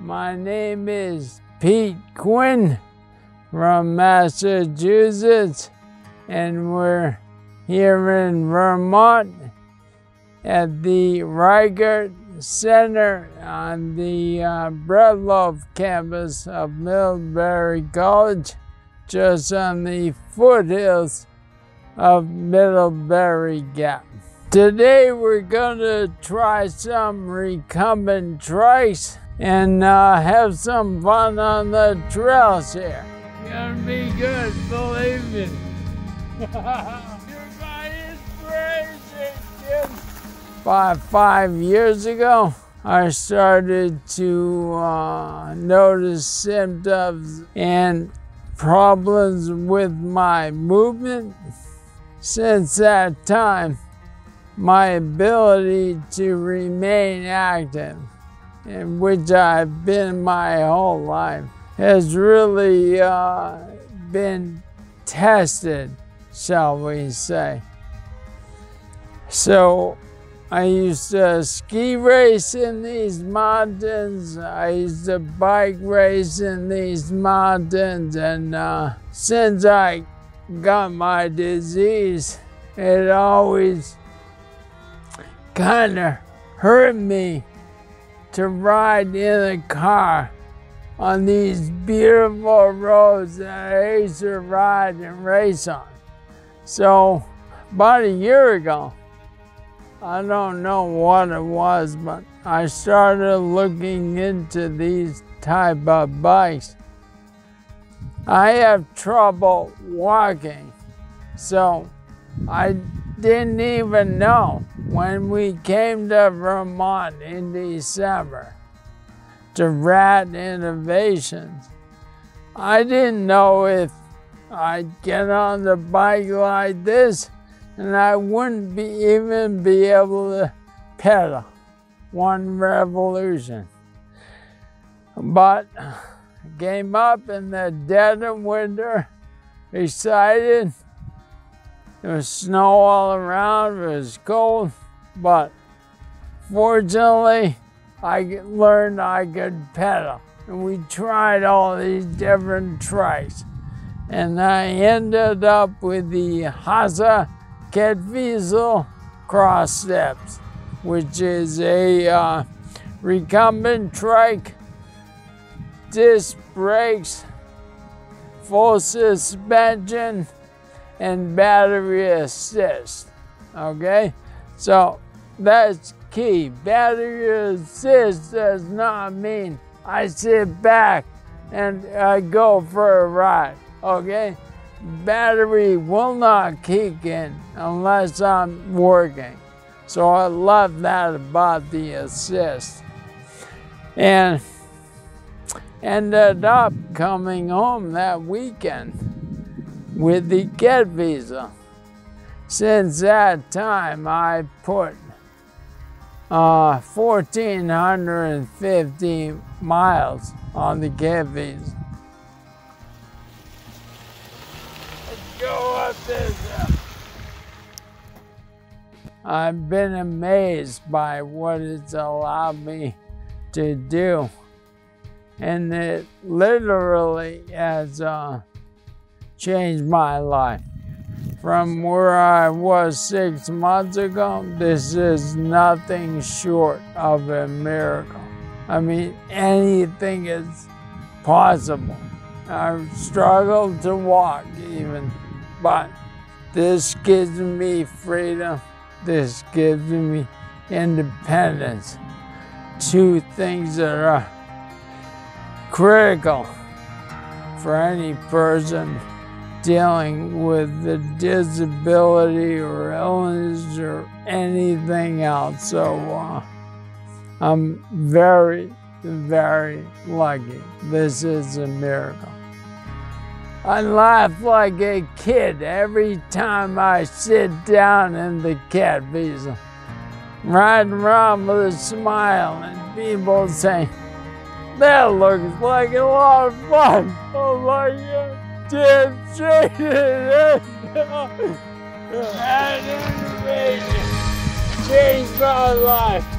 My name is Pete Quinn from Massachusetts, and we're here in Vermont at the Rikert Center on the uh, Breadloaf campus of Middlebury College, just on the foothills of Middlebury Gap. Today we're going to try some recumbent trikes and uh, have some fun on the trails here. Gonna be good, believe me. You're my inspiration, kid. Five, five years ago, I started to uh, notice symptoms and problems with my movement. Since that time, my ability to remain active, in which I've been my whole life, has really uh, been tested, shall we say. So I used to ski race in these mountains. I used to bike race in these mountains. And uh, since I got my disease, it always kind of hurt me to ride in a car on these beautiful roads that I used to ride and race on. So about a year ago, I don't know what it was, but I started looking into these type of bikes. I have trouble walking, so I didn't even know when we came to Vermont in December to RAD Innovations. I didn't know if I'd get on the bike like this and I wouldn't be even be able to pedal one revolution. But came up in the dead of winter, excited. There was snow all around, it was cold, but fortunately, I learned I could pedal. And we tried all these different trikes. And I ended up with the Hase Kettwiesel cross steps, which is a uh, recumbent trike, disc brakes, full suspension, and battery assist. Okay, so that's key. Battery assist does not mean I sit back and I go for a ride. Okay, battery will not kick in unless I'm working. So I love that about the assist. And ended up coming home that weekend with the Kettwiesel. Since that time, I put uh, 1,450 miles on the Kettwiesel. Let's go up I've been amazed by what it's allowed me to do. And it literally has uh, changed my life. From where I was six months ago, this is nothing short of a miracle. I mean, anything is possible. I've struggled to walk even, but this gives me freedom. This gives me independence. Two things that are critical for any person dealing with the disability or illness or anything else. So uh, I'm very, very lucky. This is a miracle. I laugh like a kid every time I sit down in the Kettwiesel, riding around with a smile and people saying, that looks like a lot of fun. Oh my God. Damn is. That innovation changed my life.